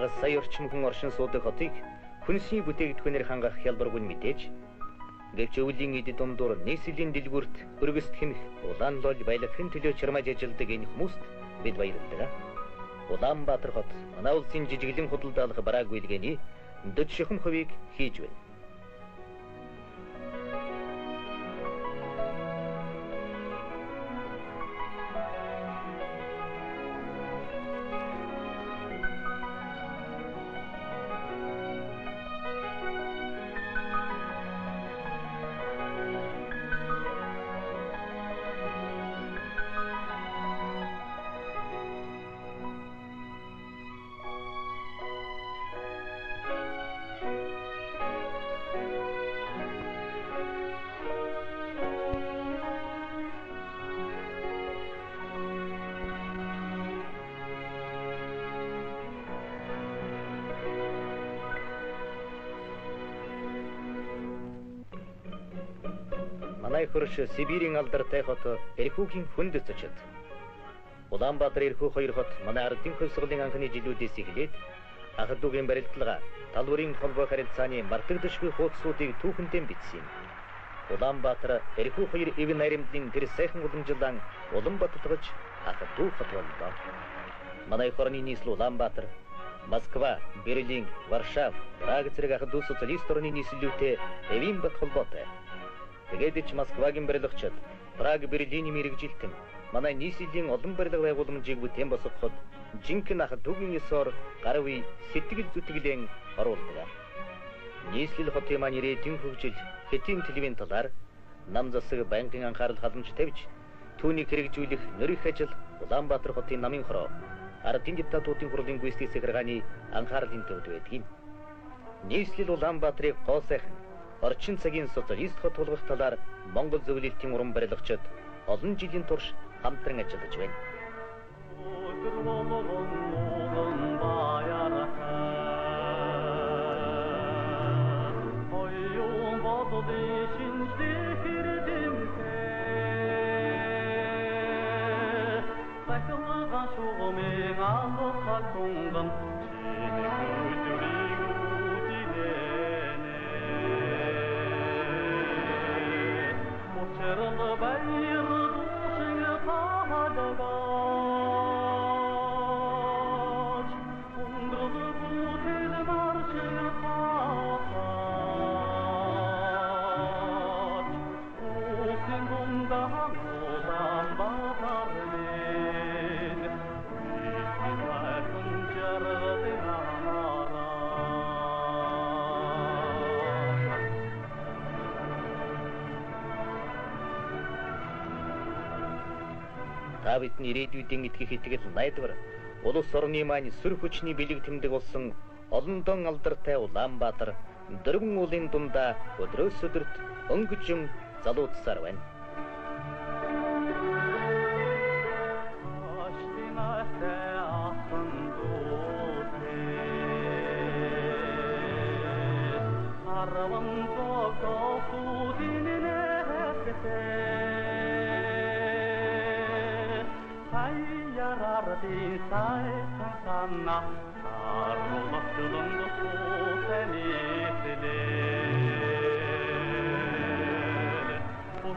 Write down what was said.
Агас сая орчим хүн оршин суудаг хотыг хүнсний бүтээгдэхүүнээр хангах хялбаргүй мэдээж гэвч өвлийн эд дундуур нийслэлийн дэлгүүрт өргөсдөх нь улаан лол баялагын төлөө чармаж ажилдаг энэ хүмүүст бид баярлалаа. Улаанбаатар хот манай улсын жижиглэн худалдаалах барааг үйлгээний дөд шихм хувийг хийж байна. манай хөрш Сибирийн алдартай хот Эрхүүгийн хүнд цочод. Улаанбаатар Эрхүү хоёр хот манай ардын хөлсгөлийн анхны жилүүдээс эхлээд анх дүүгийн барилтлага талбарын холбоо харилцааны мартагдшгүй хуудсуудыг түүхэндээ бичсэн юм. Улаанбаатар Эрхүү хоёр эв найрамдлын тэр сайхан уламжлан Улаанбаатарч анх дүү хот боллоо. Манай хорны нийслэл Улаанбаатар Москва, Берлин, Варшав, Прага зэрэг анх дүү социалист орны нийслэлүүтэй эвийн бат холбоотой. Тэгээд ч Москвагийн барилгачид Праг Берлиний мэрэгжилтэн манай нийслэлийн олон барилга байгууламжийг бүтээн босгоход жинхэнэ ах түгийн ёсоор гар үе сэтгэл зүтгэлэн оруулдаг. Нийслэл хотын маань ирээдүйн хөгжил хэдийн телевизийн талаар нам засаг банкын анхаарал халамж тавьж түүнийг хэрэгжүүлэх нөрөх ажил Улаанбаатар хотын намын хороо ардын депутатуудын хурлын гүйцэтгэх захиргааны анхаарлын төвд байдаг. Нийслэл Улаанбаатарыг гоо сайхан орчин цагийн социалист хот болгох талаар Монгол зөвлөлтийн уран барилгачид олон жилийн турш хамтран ажиллаж байна. Сахилга шугамын алхах тунган Та бидний ирээдүйдийн итгэх итгэл найдвар улс орны маань сүр хүчний бэлэг тэмдэг болсон олондон алдартай Улаанбаатар дөрвөн уулын дундаа өдрөөс өдөрт өнгөжин залуудсаар байна. Араван токосудин I am sayfa sanna Sarılmak kılındı bu senifli Bu